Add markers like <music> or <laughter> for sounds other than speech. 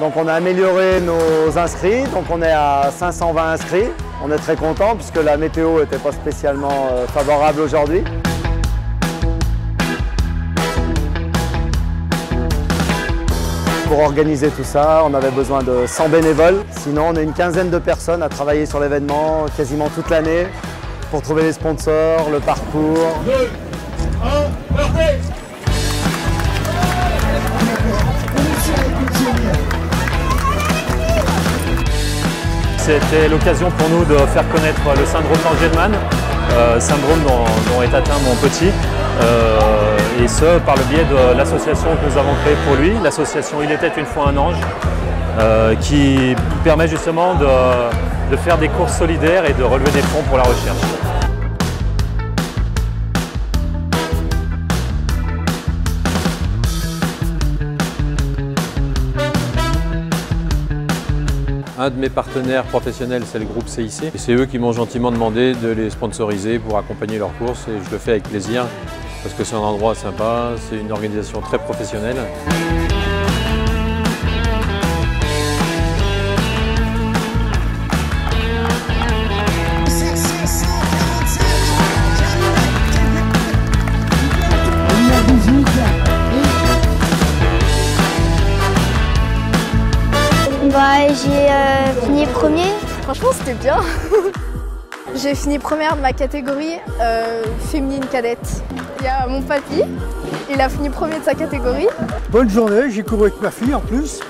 Donc on a amélioré nos inscrits, donc on est à 520 inscrits. On est très content puisque la météo n'était pas spécialement euh, favorable aujourd'hui. Pour organiser tout ça, on avait besoin de 100 bénévoles. Sinon, on est une quinzaine de personnes à travailler sur l'événement quasiment toute l'année pour trouver les sponsors, le parcours. C'était l'occasion pour nous de faire connaître le syndrome d'Angelman, euh, syndrome dont, est atteint mon petit, euh, et ce par le biais de l'association que nous avons créée pour lui, l'association Il était une fois un ange, euh, qui permet justement de faire des courses solidaires et de relever des fonds pour la recherche. Un de mes partenaires professionnels, c'est le groupe CIC. C'est eux qui m'ont gentiment demandé de les sponsoriser pour accompagner leurs courses et je le fais avec plaisir parce que c'est un endroit sympa, c'est une organisation très professionnelle. Bah, j'ai euh, fini premier. Franchement, c'était bien. <laughs> j'ai fini première de ma catégorie euh, féminine cadette. Il y a mon papy, il a fini premier de sa catégorie. Bonne journée, j'ai couru avec ma fille en plus.